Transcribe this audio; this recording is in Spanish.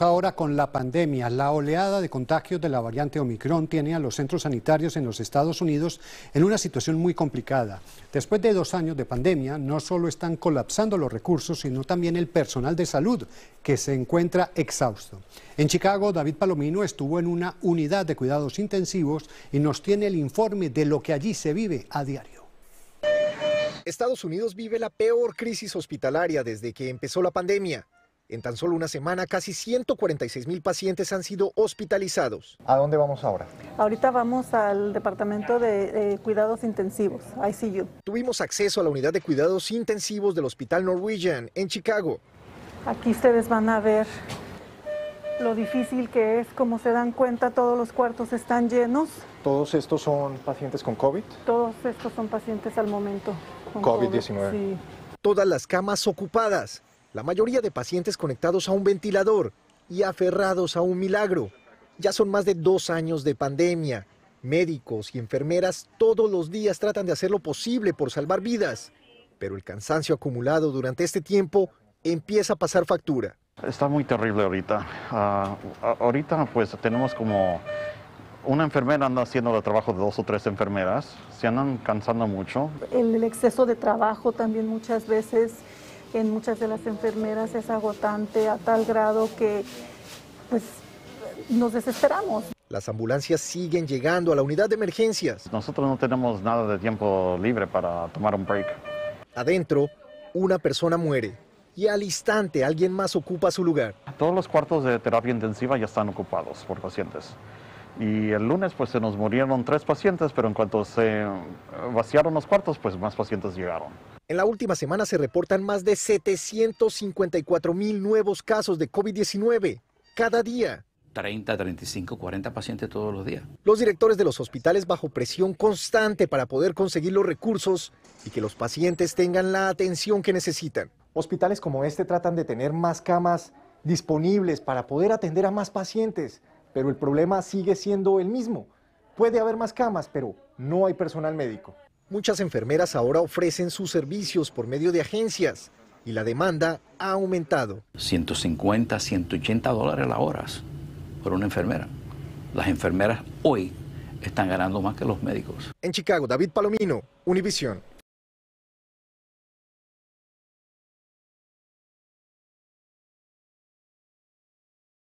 Ahora con la pandemia, la oleada de contagios de la variante Omicron tiene a los centros sanitarios en los Estados Unidos en una situación muy complicada. Después de dos años de pandemia, no solo están colapsando los recursos, sino también el personal de salud, que se encuentra exhausto. En Chicago, David Palomino estuvo en una unidad de cuidados intensivos y nos tiene el informe de lo que allí se vive a diario. Estados Unidos vive la peor crisis hospitalaria desde que empezó la pandemia. En tan solo una semana, casi 146 mil pacientes han sido hospitalizados. ¿A dónde vamos ahora? Ahorita vamos al departamento de cuidados intensivos, ICU. Tuvimos acceso a la unidad de cuidados intensivos del Hospital Norwegian en Chicago. Aquí ustedes van a ver lo difícil que es, como se dan cuenta, todos los cuartos están llenos. ¿Todos estos son pacientes con COVID? Todos estos son pacientes al momento. COVID-19. sí. Todas las camas ocupadas la mayoría de pacientes conectados a un ventilador y aferrados a un milagro. Ya son más de dos años de pandemia. Médicos y enfermeras todos los días tratan de hacer lo posible por salvar vidas, pero el cansancio acumulado durante este tiempo empieza a pasar factura. Está muy terrible ahorita. Ah, ahorita pues tenemos como una enfermera anda haciendo el trabajo de dos o tres enfermeras, se andan cansando mucho. el exceso de trabajo también muchas veces en muchas de las enfermeras es agotante a tal grado que pues nos desesperamos. Las ambulancias siguen llegando a la unidad de emergencias. Nosotros no tenemos nada de tiempo libre para tomar un break. Adentro, una persona muere y al instante alguien más ocupa su lugar. Todos los cuartos de terapia intensiva ya están ocupados por pacientes. Y el lunes pues se nos murieron tres pacientes, pero en cuanto se vaciaron los cuartos, pues más pacientes llegaron. En la última semana se reportan más de 754 mil nuevos casos de COVID-19 cada día. 30, 35, 40 pacientes todos los días. Los directores de los hospitales bajo presión constante para poder conseguir los recursos y que los pacientes tengan la atención que necesitan. Hospitales como este tratan de tener más camas disponibles para poder atender a más pacientes, pero el problema sigue siendo el mismo. Puede haber más camas, pero no hay personal médico. Muchas enfermeras ahora ofrecen sus servicios por medio de agencias y la demanda ha aumentado. 150, 180 dólares la hora por una enfermera. Las enfermeras hoy están ganando más que los médicos. En Chicago, David Palomino, Univisión.